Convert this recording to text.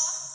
you.